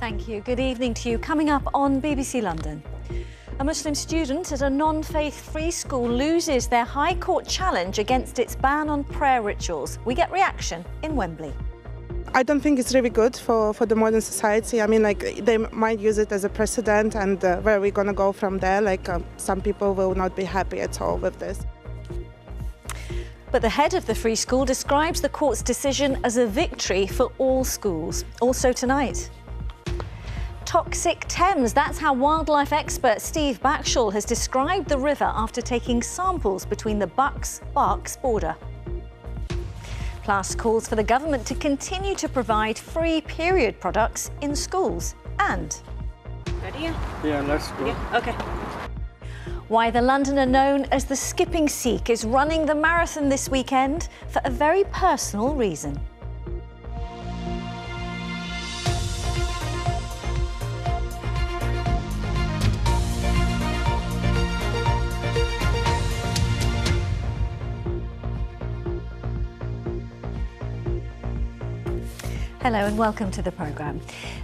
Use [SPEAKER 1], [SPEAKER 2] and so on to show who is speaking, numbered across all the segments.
[SPEAKER 1] Thank you. Good evening to you. Coming up on BBC London. A Muslim student at a non faith free school loses their High Court challenge against its ban on prayer rituals. We get reaction in Wembley.
[SPEAKER 2] I don't think it's really good for, for the modern society. I mean, like, they might use it as a precedent, and uh, where are we going to go from there? Like, uh, some people will not be happy at all with this.
[SPEAKER 1] But the head of the free school describes the court's decision as a victory for all schools. Also tonight. Toxic Thames. That's how wildlife expert Steve Backshall has described the river after taking samples between the Bucks-Berks border. Plus, calls for the government to continue to provide free period products in schools. And.
[SPEAKER 3] Ready?
[SPEAKER 4] Yeah, let's go.
[SPEAKER 3] Yeah, okay.
[SPEAKER 1] Why the Londoner known as the Skipping Sikh is running the marathon this weekend for a very personal reason. Hello and welcome to the programme.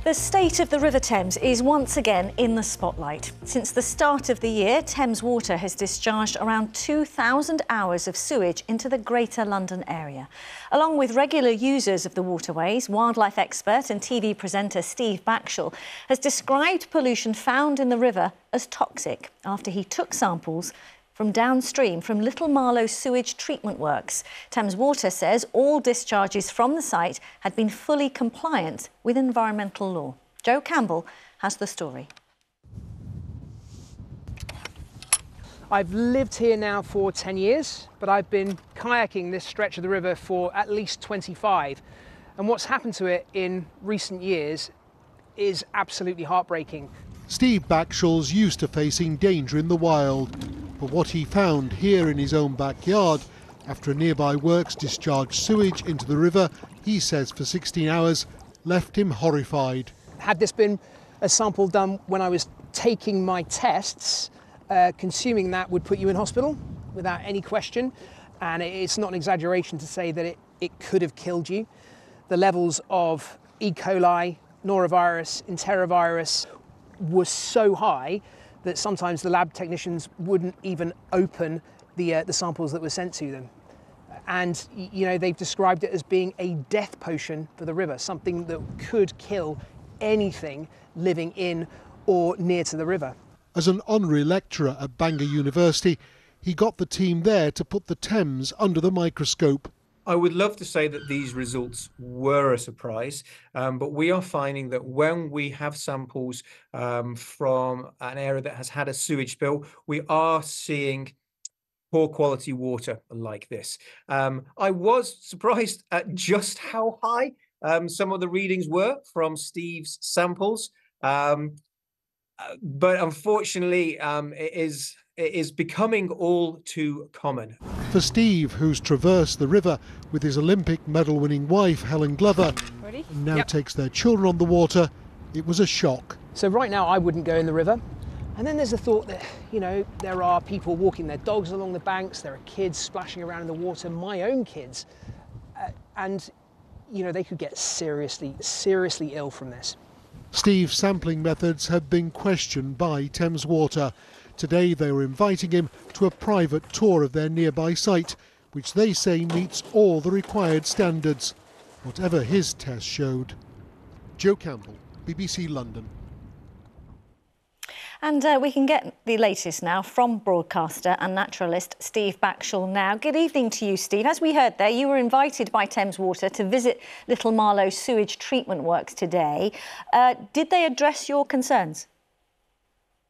[SPEAKER 1] The state of the River Thames is once again in the spotlight. Since the start of the year, Thames Water has discharged around 2,000 hours of sewage into the Greater London area. Along with regular users of the waterways, wildlife expert and TV presenter Steve Backshall has described pollution found in the river as toxic after he took samples from downstream from Little Marlow sewage treatment works. Thames Water says all discharges from the site had been fully compliant with environmental law. Joe Campbell has the story.
[SPEAKER 5] I've lived here now for 10 years, but I've been kayaking this stretch of the river for at least 25. And what's happened to it in recent years is absolutely heartbreaking.
[SPEAKER 6] Steve Backshall's used to facing danger in the wild, but what he found here in his own backyard after a nearby works discharged sewage into the river, he says for 16 hours, left him horrified.
[SPEAKER 5] Had this been a sample done when I was taking my tests, uh, consuming that would put you in hospital without any question. And it's not an exaggeration to say that it, it could have killed you. The levels of E. coli, norovirus, enterovirus were so high that sometimes the lab technicians wouldn't even open the, uh, the samples that were sent to them. And you know they've described it as being a death potion for the river, something that could kill anything living in or near to the river.
[SPEAKER 6] As an honorary lecturer at Bangor University, he got the team there to put the Thames under the microscope.
[SPEAKER 4] I would love to say that these results were a surprise, um, but we are finding that when we have samples um, from an area that has had a sewage spill, we are seeing poor quality water like this. Um, I was surprised at just how high um, some of the readings were from Steve's samples. Um, uh, but unfortunately, um, it is is becoming all too common.
[SPEAKER 6] For Steve, who's traversed the river with his Olympic medal winning wife, Helen Glover,
[SPEAKER 3] Ready?
[SPEAKER 6] and now
[SPEAKER 5] Yep.
[SPEAKER 6] takes their children on the water, it was a shock.
[SPEAKER 5] So right now I wouldn't go in the river. And then there's the thought that, you know, there are people walking their dogs along the banks, there are kids splashing around in the water, my own kids. Uh, and, you know, they could get seriously, seriously ill from this.
[SPEAKER 6] Steve's sampling methods have been questioned by Thames Water. Today they were inviting him to a private tour of their nearby site, which they say meets all the required standards, whatever his test showed. Joe Campbell, BBC London.
[SPEAKER 1] And uh, we can get the latest now from broadcaster and naturalist Steve Backshall now. Good evening to you, Steve. As we heard there, you were invited by Thames Water to visit Little Marlow sewage treatment works today. Uh, did they address your concerns?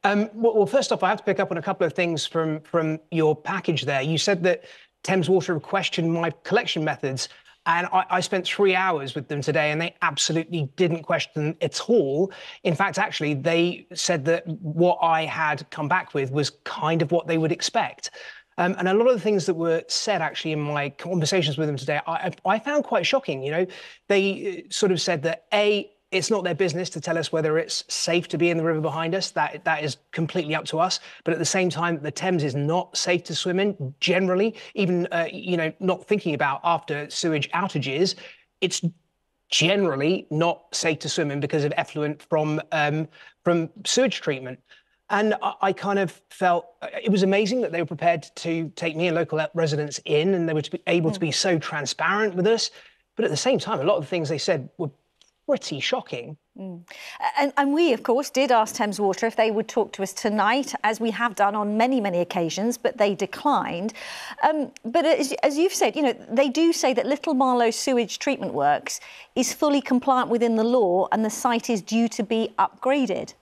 [SPEAKER 5] Um, well, first off, I have to pick up on a couple of things from, from your package there. You said that Thames Water questioned my collection methods, and I, spent three hours with them today, and they absolutely didn't question at all. In fact, actually, they said that what I had come back with was kind of what they would expect. Um, and a lot of the things that were said actually in my conversations with them today, I, I found quite shocking. You know, they uh, sort of said that A, it's not their business to tell us whether it's safe to be in the river behind us. That that is completely up to us. But at the same time, the Thames is not safe to swim in generally. Even uh, you know, not thinking about after sewage outages, it's generally not safe to swim in because of effluent from um, from sewage treatment. And I, I, kind of felt it was amazing that they were prepared to take me and local residents in, and they were to be able mm. to be so transparent with us. But at the same time, a lot of the things they said were pretty shocking. Mm.
[SPEAKER 1] And, and, we, of course, did ask Thames Water if they would talk to us tonight, as we have done on many, many occasions, but they declined. Um, but as, as, you've said, you know, they do say that Little Marlow Sewage Treatment Works is fully compliant within the law and the site is due to be upgraded.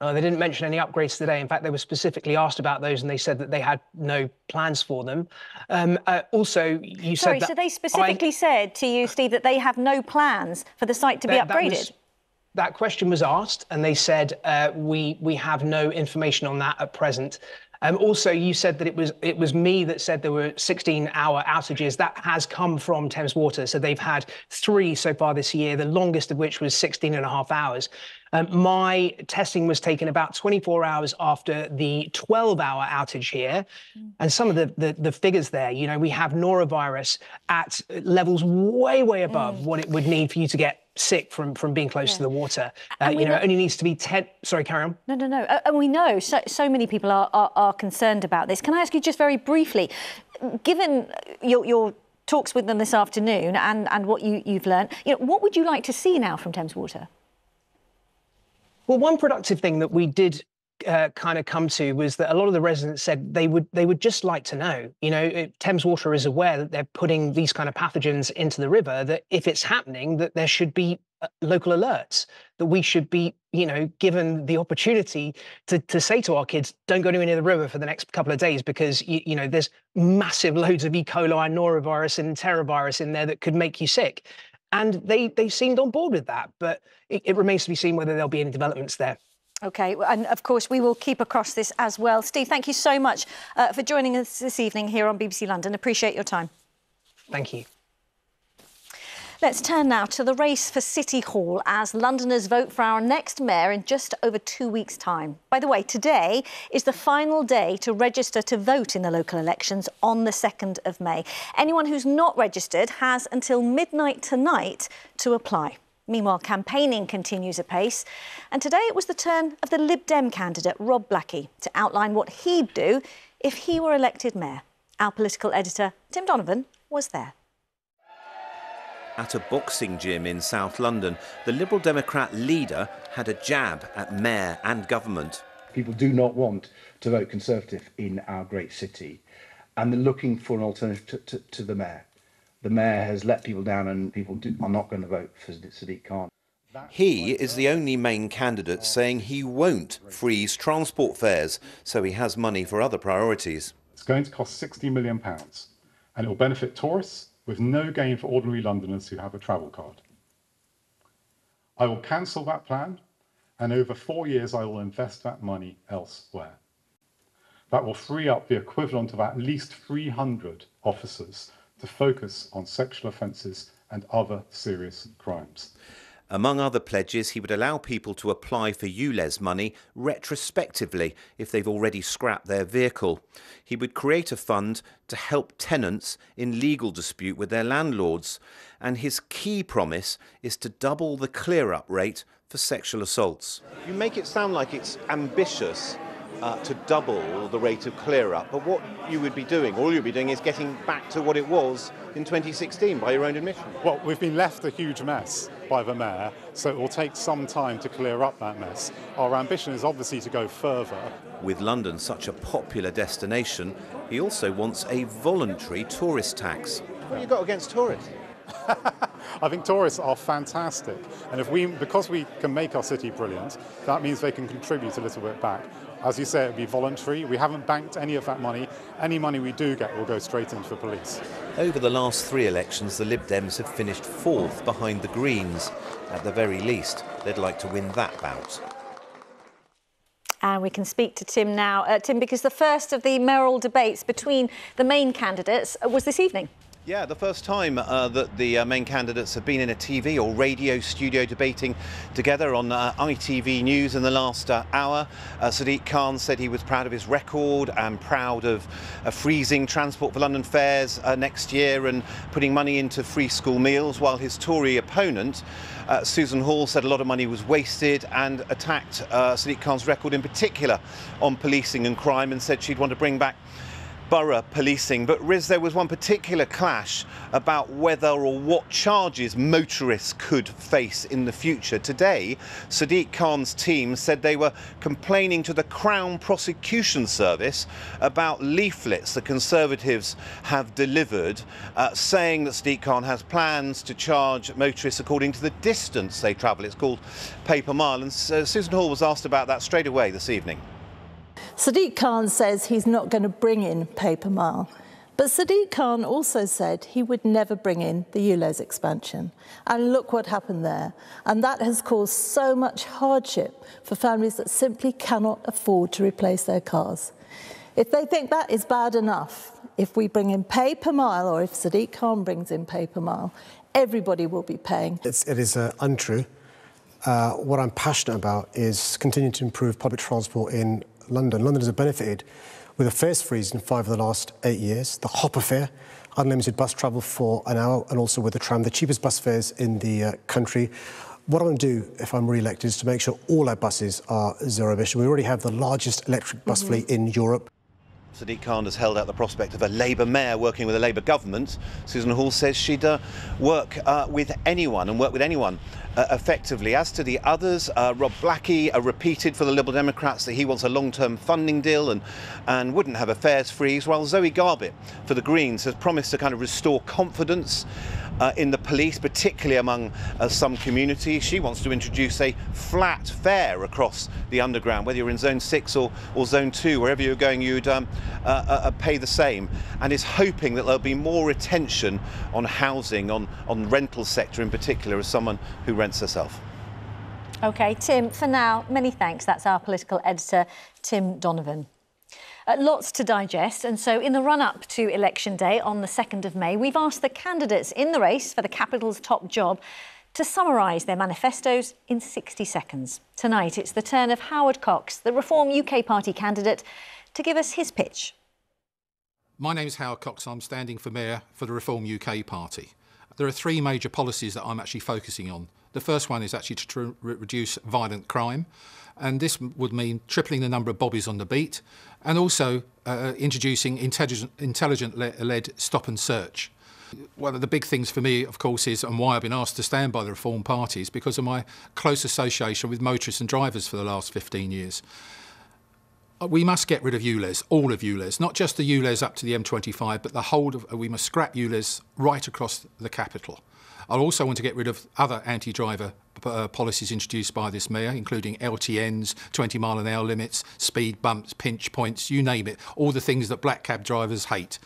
[SPEAKER 5] Uh, they didn't mention any upgrades today. In fact, they were specifically asked about those, and they said that they had no plans for them. Um, uh, also, you
[SPEAKER 1] Sorry,
[SPEAKER 5] said
[SPEAKER 1] so they specifically I... said to you, Steve, that they have no plans for the site to that, be upgraded. That, was,
[SPEAKER 5] that, question was asked, and they said uh, we we have no information on that at present. Um, also, you said that it was it was me that said there were 16-hour outages. That has come from Thames Water. So they've had three so far this year, the longest of which was 16 and a half hours. Um, my testing was taken about 24 hours after the 12-hour outage here. Mm. And some of the, the, the, figures there, you know, we have norovirus at levels way, way above mm. what it would need for you to get sick from from being close yeah. to the water. Uh, you know, know, it only needs to be 10. Sorry, carry on.
[SPEAKER 1] No, no, no. Uh, and we know so, so many people are, are, are concerned about this. Can I ask you just very briefly, given your, your talks with them this afternoon and, and what you, you've learned, you know, what would you like to see now from Thames Water?
[SPEAKER 5] Well, one productive thing that we did uh, kind of come to was that a lot of the residents said they would they would just like to know. You know, it, Thames Water is aware that they're putting these kind of pathogens into the river. That if it's happening, that there should be uh, local alerts. That we should be, you know, given the opportunity to to say to our kids, don't go anywhere near the river for the next couple of days because you, you know there's massive loads of E. coli, and norovirus, and enterovirus in there that could make you sick. And they they seemed on board with that, but it, it remains to be seen whether there'll be any developments there.
[SPEAKER 1] OK, and of course we will keep across this as well. Steve, thank you so much uh, for joining us this evening here on BBC London. Appreciate your time.
[SPEAKER 5] Thank you.
[SPEAKER 1] Let's turn now to the race for City Hall as Londoners vote for our next mayor in just over two weeks' time. By the way, today is the final day to register to vote in the local elections on the 2nd of May. Anyone who's not registered has until midnight tonight to apply. Meanwhile, campaigning continues apace. And today it was the turn of the Lib Dem candidate, Rob Blackie, to outline what he'd do if he were elected mayor. Our political editor, Tim Donovan, was there.
[SPEAKER 3] At a boxing gym in South London, the Liberal Democrat leader had a jab at mayor and government.
[SPEAKER 7] People do not want to vote Conservative in our great city, and they're looking for an alternative to, to, to the mayor the mayor has let people down and people do, are not going to vote for Sadiq Khan.
[SPEAKER 3] He is the only main candidate saying he won't freeze transport fares, so he has money for other priorities.
[SPEAKER 8] It's going to cost £60 million, and it will benefit tourists with no gain for ordinary Londoners who have a travel card. I will cancel that plan, and over four years I will invest that money elsewhere. That will free up the equivalent of at least 300 officers to focus on sexual offences and other serious crimes.
[SPEAKER 3] Among other pledges, he would allow people to apply for ULEZ money retrospectively if they've already scrapped their vehicle. He would create a fund to help tenants in legal dispute with their landlords. And his key promise is to double the clear up rate for sexual assaults.
[SPEAKER 9] You make it sound like it's ambitious uh, to double the rate of clear up. But what you would be doing, all you'd be doing is getting back to what it was in 2016 by your own admission.
[SPEAKER 8] Well, we've been left a huge mess by the mayor, so it will take some time to clear up that mess. Our ambition is obviously to go further.
[SPEAKER 3] With London such a popular destination, he also wants a voluntary tourist tax.
[SPEAKER 9] What have you got against tourists?
[SPEAKER 8] I think tourists are fantastic, and if we, because we can make our city brilliant, that means they can contribute a little bit back. As you say, it would be voluntary. We haven't banked any of that money. Any money we do get will go straight into the police.
[SPEAKER 3] Over the last three elections, the Lib Dems have finished fourth behind the Greens. At the very least, they'd like to win that bout.
[SPEAKER 1] And we can speak to Tim now. Uh, Tim, because the first of the mayoral debates between the main candidates was this evening.
[SPEAKER 9] Yeah, the first time uh, that the uh, main candidates have been in a TV or radio studio debating together on uh, ITV News in the last uh, hour. Uh, Sadiq Khan said he was proud of his record and proud of uh, freezing transport for London fares next year and putting money into free school meals, while his Tory opponent, Susan Hall, said a lot of money was wasted and attacked Sadiq Khan's record in particular on policing and crime and said she'd want to bring back borough policing. But Riz, there was one particular clash about whether or what charges motorists could face in the future. Today, Sadiq Khan's team said they were complaining to the Crown Prosecution Service about leaflets the Conservatives have delivered, uh, saying that Sadiq Khan has plans to charge motorists according to the distance they travel. It's called pay per mile. And uh, Susan Hall was asked about that straight away this evening.
[SPEAKER 10] Sadiq Khan says he's not going to bring in pay per mile. But Sadiq Khan also said he would never bring in the ULEZ expansion. And look what happened there. And that has caused so much hardship for families that simply cannot afford to replace their cars. If they think that is bad enough, if we bring in pay per mile or if Sadiq Khan brings in pay per mile, everybody will be paying.
[SPEAKER 11] It's, it is uh, untrue. Uh, what I'm passionate about is continuing to improve public transport in London. London has benefited with a fares freeze in five of the last eight years, the hopper fare, unlimited bus travel for an hour, and also with the tram, the cheapest bus fares in the uh, country. What I'm going to do if I'm re-elected is to make sure all our buses are zero emission. We already have the largest electric bus mm -hmm. fleet in Europe.
[SPEAKER 9] Sadiq Khan has held out the prospect of a Labour mayor working with a Labour government. Susan Hall says she'd uh, work uh, with anyone and work with anyone uh, effectively. As to the others, uh, Rob Blackie uh, repeated for the Liberal Democrats that he wants a long-term funding deal and, and wouldn't have a fares freeze, while Zoe Garbett for the Greens has promised to kind of restore confidence uh, in the police, particularly among uh, some communities. She wants to introduce a flat fare across the underground, whether you're in Zone 6 or, or Zone 2, wherever you're going, you'd um, uh, uh, uh, pay the same, and is hoping that there'll be more attention on housing, on, on rental sector in particular, as someone who rents herself.
[SPEAKER 1] OK, Tim, for now, many thanks. That's our political editor, Tim Donovan. Uh, lots to digest, and so in the run-up to Election Day on the 2nd of May, we've asked the candidates in the race for the capital's top job to summarise their manifestos in 60 seconds. Tonight, it's the turn of Howard Cox, the Reform UK Party candidate, to give us his pitch.
[SPEAKER 12] My name is Howard Cox. I'm standing for Mayor for the Reform UK Party. There are three major policies that I'm actually focusing on. The first one is actually to reduce violent crime and this would mean tripling the number of bobbies on the beat and also uh, introducing intelligent, intelligent-led stop and search. One of the big things for me, of course, is and why I've been asked to stand by the Reform Party is because of my close association with motorists and drivers for the last 15 years. Uh, we must get rid of ULEZ, all of ULEZ, not just the ULEZ up to the M25, but the whole of, we must scrap ULEZ right across the capital. I also want to get rid of other anti-driver uh, policies introduced by this mayor, including LTNs, 20 mile an hour limits, speed bumps, pinch points, you name it, all the things that black cab drivers hate.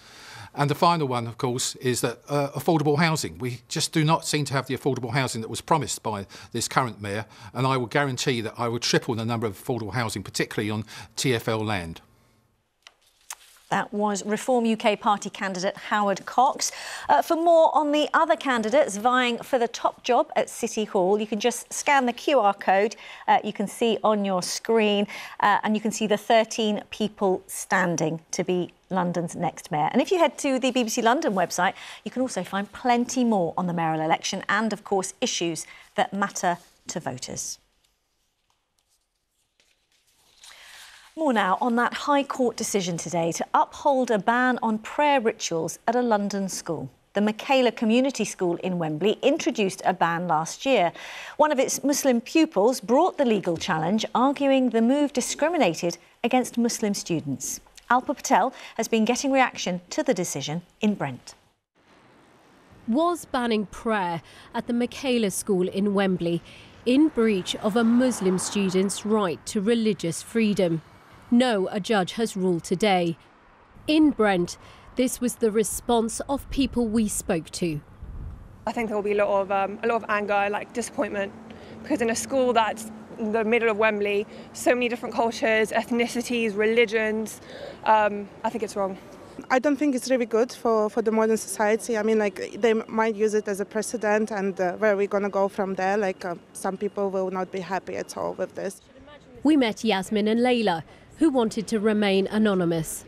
[SPEAKER 12] And the final one, of course, is that uh, affordable housing. We just do not seem to have the affordable housing that was promised by this current mayor, and I will guarantee that I will triple the number of affordable housing, particularly on TFL land.
[SPEAKER 1] That was Reform UK Party candidate Howard Cox. Uh, for more on the other candidates vying for the top job at City Hall, you can just scan the QR code uh, you can see on your screen uh, and you can see the 13 people standing to be London's next mayor. And if you head to the BBC London website, you can also find plenty more on the mayoral election and, of course, issues that matter to voters. More now on that High Court decision today to uphold a ban on prayer rituals at a London school. The Michaela Community School in Wembley introduced a ban last year. One of its Muslim pupils brought the legal challenge, arguing the move discriminated against Muslim students. Alpa Patel has been getting reaction to the decision in Brent.
[SPEAKER 13] Was banning prayer at the Michaela School in Wembley in breach of a Muslim student's right to religious freedom? No, a judge has ruled today. In Brent, this was the response of people we spoke to.
[SPEAKER 14] I think there will be a lot of um, a lot of anger, like disappointment, because in a school that's in the middle of Wembley, so many different cultures, ethnicities, religions. Um, I think it's wrong.
[SPEAKER 2] I don't think it's really good for, for the modern society. I mean, like, they might use it as a precedent, and uh, where are we going to go from there? Like, uh, some people will not be happy at all with this.
[SPEAKER 13] We met Yasmin and Layla, who wanted to remain anonymous.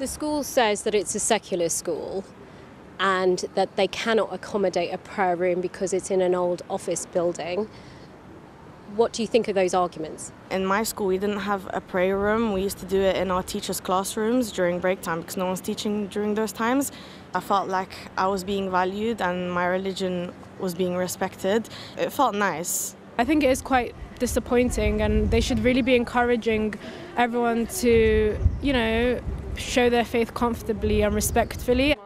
[SPEAKER 15] The school says that it's a secular school and that they cannot accommodate a prayer room because it's in an old office building. What do you think of those arguments?
[SPEAKER 16] In my school, we didn't have a prayer room. We used to do it in our teachers' classrooms during break time because no one's teaching during those times. I felt like I was being valued and my religion was being respected. It felt nice.
[SPEAKER 17] I think it is quite disappointing, and they should really be encouraging everyone to, you know, show their faith comfortably and respectfully.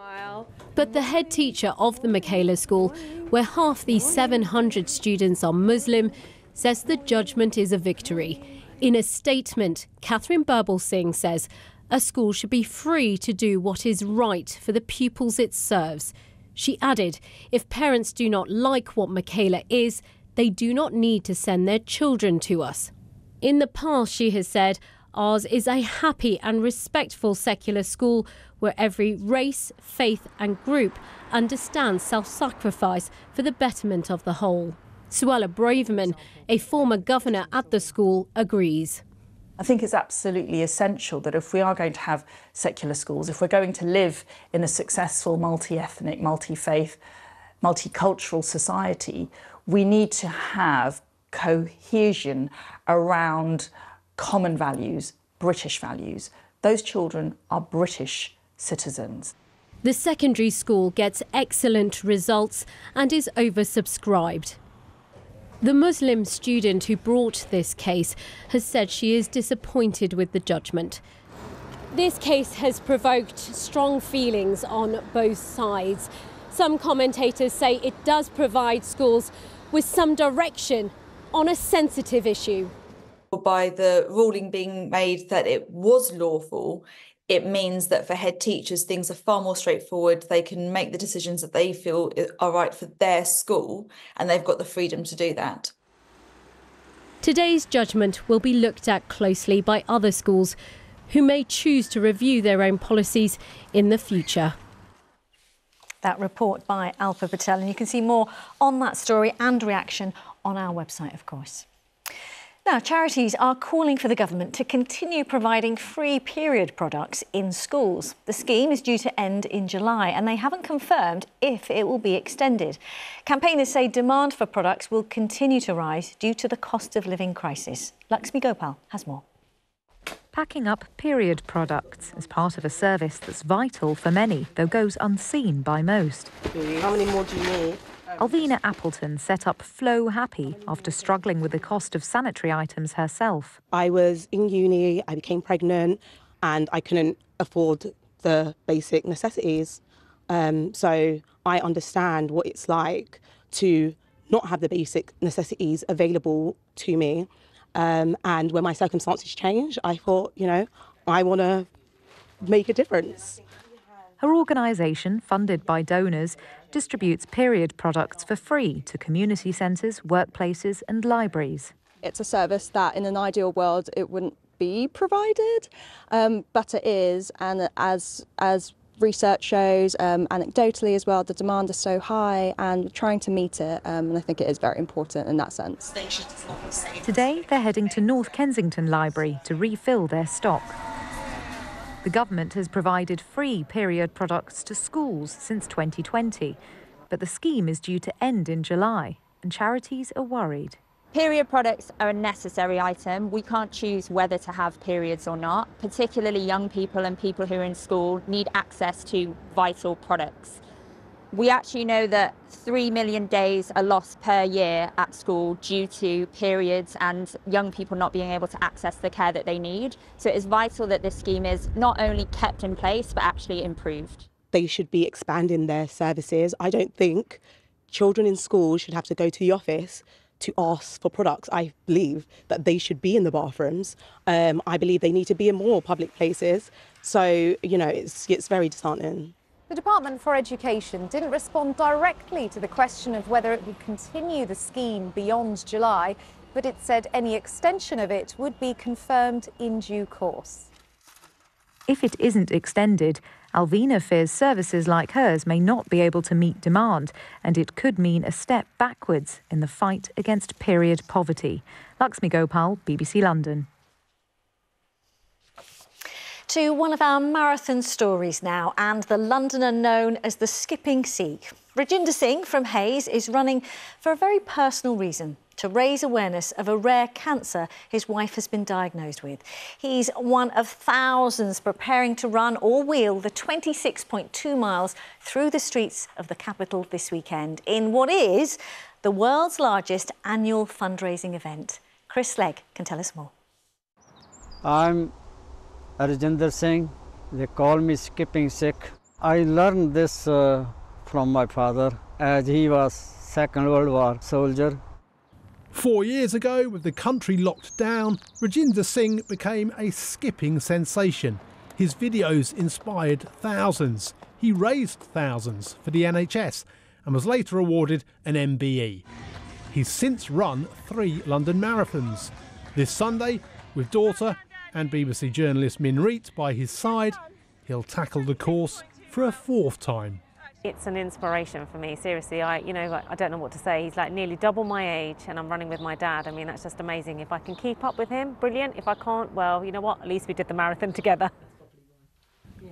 [SPEAKER 13] But the head teacher of the Michaela School, where half the 700 students are Muslim, says the judgment is a victory. In a statement, Katharine Birbalsingh says a school should be free to do what is right for the pupils it serves. She added, if parents do not like what Michaela is, they do not need to send their children to us. In the past, she has said, ours is a happy and respectful secular school where every race, faith, and group understands self sacrifice for the betterment of the whole. Suella Braverman, a former governor at the school, agrees.
[SPEAKER 18] I think it's absolutely essential that if we are going to have secular schools, if we're going to live in a successful multi ethnic, multi faith, multicultural society, we need to have cohesion around common values, British values. Those children are British citizens.
[SPEAKER 13] The secondary school gets excellent results and is oversubscribed. The Muslim student who brought this case has said she is disappointed with the judgment. This case has provoked strong feelings on both sides. Some commentators say it does provide schools with some direction on a sensitive issue.
[SPEAKER 19] By the ruling being made that it was lawful, it means that for head teachers, things are far more straightforward. They can make the decisions that they feel are right for their school, and they've got the freedom to do that.
[SPEAKER 13] Today's judgment will be looked at closely by other schools who may choose to review their own policies in the future.
[SPEAKER 1] That report by Alpa Patel, and you can see more on that story and reaction on our website, of course. Now, charities are calling for the government to continue providing free period products in schools. The scheme is due to end in July and they haven't confirmed if it will be extended. Campaigners say demand for products will continue to rise due to the cost of living crisis. Lakshmi Gopal has more.
[SPEAKER 20] Packing up period products is part of a service that's vital for many, though goes unseen by most.
[SPEAKER 21] How many more do you need?
[SPEAKER 20] Alvina Appleton set up Flow Happy after struggling with the cost of sanitary items herself.
[SPEAKER 21] I was in uni, I became pregnant, and I couldn't afford the basic necessities. Um, so I understand what it's like to not have the basic necessities available to me. Um, and when my circumstances changed, I thought, you know, I want to make a difference.
[SPEAKER 20] Her organisation, funded by donors, distributes period products for free to community centres, workplaces, and libraries.
[SPEAKER 22] It's a service that, in an ideal world, it wouldn't be provided, um, but it is, and as as research shows, um, anecdotally as well, the demand is so high, and trying to meet it, um, and I think it is very important in that sense.
[SPEAKER 20] Today, they're heading to North Kensington Library to refill their stock. The government has provided free period products to schools since 2020, but the scheme is due to end in July, and charities are worried.
[SPEAKER 23] Period products are a necessary item. We can't choose whether to have periods or not. Particularly young people and people who are in school need access to vital products. We actually know that 3 million days are lost per year at school due to periods and young people not being able to access the care that they need. So it is vital that this scheme is not only kept in place but actually improved.
[SPEAKER 21] They should be expanding their services. I don't think children in school should have to go to the office to ask for products. I believe that they should be in the bathrooms. Um, I believe they need to be in more public places. So, you know, it's, it's very disheartening.
[SPEAKER 24] The Department for Education didn't respond directly to the question of whether it would continue the scheme beyond July, but it said any extension of it would be confirmed in due course.
[SPEAKER 20] If it isn't extended, Alvina fears services like hers may not be able to meet demand, and it could mean a step backwards in the fight against period poverty. Lakshmi Gopal, BBC London.
[SPEAKER 1] To one of our marathon stories now, and the Londoner known as the Skipping Sikh. Rajinder Singh from Hayes is running for a very personal reason to raise awareness of a rare cancer his wife has been diagnosed with. He's one of thousands preparing to run or wheel the 26.2 miles through the streets of the capital this weekend in what is the world's largest annual fundraising event. Chris Legg can tell us more.
[SPEAKER 25] I'm Rajinder Singh. They call me Skipping Sikh. I learned this uh, from my father as he was Second World War soldier.
[SPEAKER 26] Four years ago, with the country locked down, Rajinder Singh became a skipping sensation. His videos inspired thousands. He raised thousands for the NHS and was later awarded an MBE. He's since run three London marathons. This Sunday, with daughter and BBC journalist Min Reet by his side, he'll tackle the course for a fourth time.
[SPEAKER 27] It's an inspiration for me, seriously. I, you know, I don't know what to say. He's like nearly double my age and I'm running with my dad. I mean, that's just amazing. If I can keep up with him, brilliant. If I can't, well, you know what? At least we did the marathon together.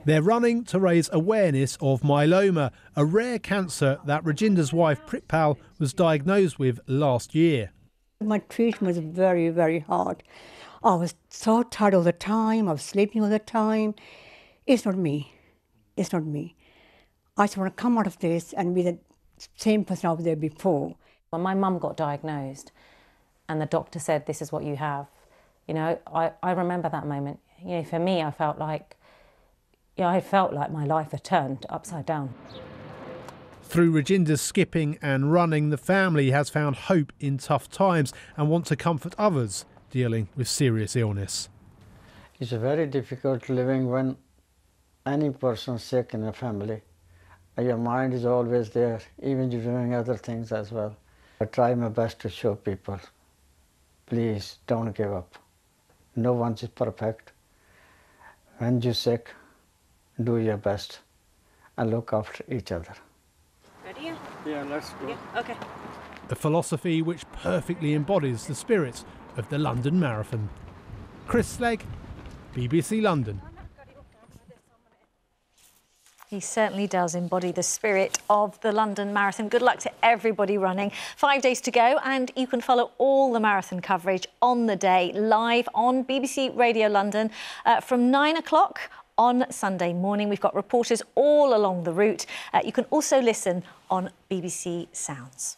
[SPEAKER 26] They're running to raise awareness of myeloma, a rare cancer that Rajinder's wife Pritpal was diagnosed with last year.
[SPEAKER 28] My treatment was very, very hard. I was so tired all the time. I was sleeping all the time. It's not me. It's not me. I just want to come out of this and be the same person I was there before.
[SPEAKER 27] When my mum got diagnosed and the doctor said, this is what you have, you know, I, I remember that moment. You know, for me, I felt like, yeah, I felt like my life had turned upside down.
[SPEAKER 26] Through Rajinder's skipping and running, the family has found hope in tough times and want to comfort others dealing with serious illness.
[SPEAKER 25] It's very difficult living when any person sick in a family. Your mind is always there, even you're doing other things as well. I try my best to show people, please don't give up. No one is perfect. When you're sick, do your best and look after each other.
[SPEAKER 27] Ready?
[SPEAKER 25] Yeah, let's go.
[SPEAKER 27] Yeah, okay.
[SPEAKER 26] A philosophy which perfectly embodies the spirit of the London Marathon. Chris Legg, BBC London.
[SPEAKER 1] He certainly does embody the spirit of the London Marathon. Good luck to everybody running. Five days to go, and you can follow all the marathon coverage on the day live on BBC Radio London uh, from nine o'clock on Sunday morning. We've got reporters all along the route. Uh, you can also listen on BBC Sounds.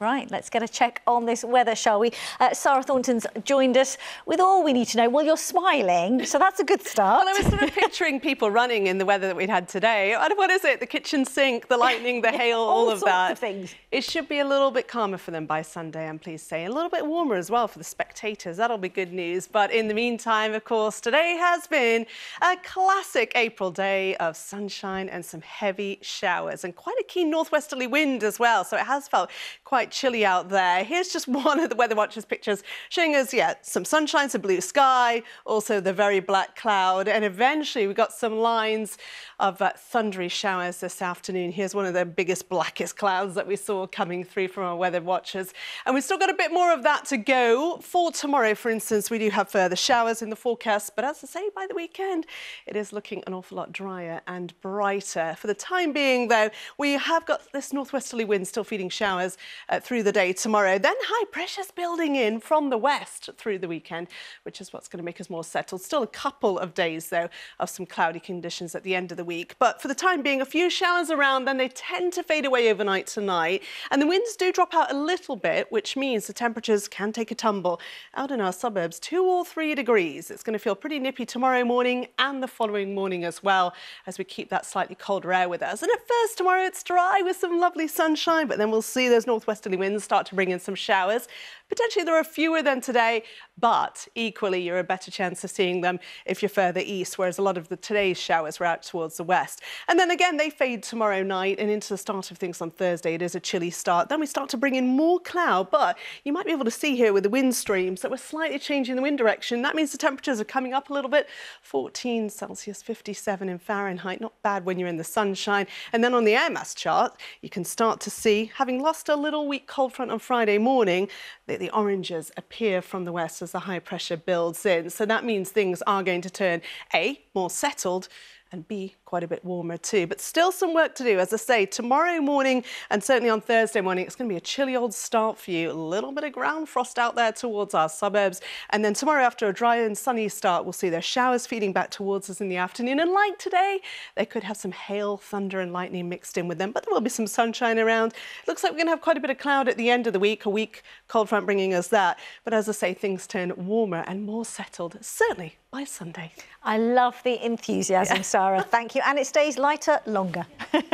[SPEAKER 1] Right, let's get a check on this weather, shall we? Uh, Sarah Thornton's joined us with all we need to know. Well, you're smiling, so that's a good start.
[SPEAKER 29] Well, I was sort of picturing people running in the weather that we'd had today. What is it? The kitchen sink, the lightning, the hail, all,
[SPEAKER 1] all
[SPEAKER 29] of that.
[SPEAKER 1] Of things.
[SPEAKER 29] It should be a little bit calmer for them by Sunday, I'm pleased to say. A little bit warmer as well for the spectators. That'll be good news. But in the meantime, of course, today has been a classic April day of sunshine and some heavy showers and quite a keen northwesterly wind as well. So it has felt quite chilly out there. Here's just one of the Weather Watchers pictures showing us, yeah, some sunshine, some blue sky, also the very black cloud. And eventually we got some lines of uh, thundery showers this afternoon. Here's one of the biggest, blackest clouds that we saw coming through from our Weather Watchers. And we've still got a bit more of that to go. For tomorrow, for instance, we do have further showers in the forecast. But as I say, by the weekend, it is looking an awful lot drier and brighter. For the time being, though, we have got this northwesterly wind still feeding showers uh, through the day tomorrow. Then high pressures building in from the west through the weekend, which is what's going to make us more settled. Still a couple of days, though, of some cloudy conditions at the end of the week. But for the time being, a few showers around, then they tend to fade away overnight tonight. And the winds do drop out a little bit, which means the temperatures can take a tumble. Out in our suburbs, two or three degrees. It's going to feel pretty nippy tomorrow morning and the following morning as well, as we keep that slightly colder air with us. And at first tomorrow, it's dry with some lovely sunshine, but then we'll see those northwesterly westerly winds start to bring in some showers. Potentially there are fewer than today, but equally you're a better chance of seeing them if you're further east, whereas a lot of the today's showers were out towards the west. And then again, they fade tomorrow night and into the start of things on Thursday. It is a chilly start. Then we start to bring in more cloud, but you might be able to see here with the wind streams that we're slightly changing the wind direction. That means the temperatures are coming up a little bit. 14 Celsius, 57 in Fahrenheit. Not bad when you're in the sunshine. And then on the air mass chart, you can start to see, having lost a little cold front on Friday morning, the, the oranges appear from the west as the high pressure builds in. So that means things are going to turn A, more settled, and B, quite a bit warmer too. But still some work to do. As I say, tomorrow morning and certainly on Thursday morning, it's going to be a chilly old start for you. A little bit of ground frost out there towards our suburbs. And then tomorrow after a dry and sunny start, we'll see their showers feeding back towards us in the afternoon. And like today, they could have some hail, thunder and lightning mixed in with them, but there will be some sunshine around. It Looks like we're going to have quite a bit of cloud at the end of the week, a weak cold front bringing us that. But as I say, things turn warmer and more settled, certainly by Sunday.
[SPEAKER 1] I love the enthusiasm, yeah. Sarah. Thank you. And it stays lighter longer.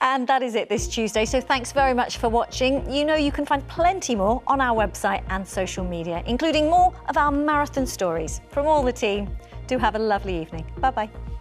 [SPEAKER 1] And that is it this Tuesday. So thanks very much for watching. You know you can find plenty more on our website and social media, including more of our marathon stories. From all the team, do have a lovely evening. Bye-bye.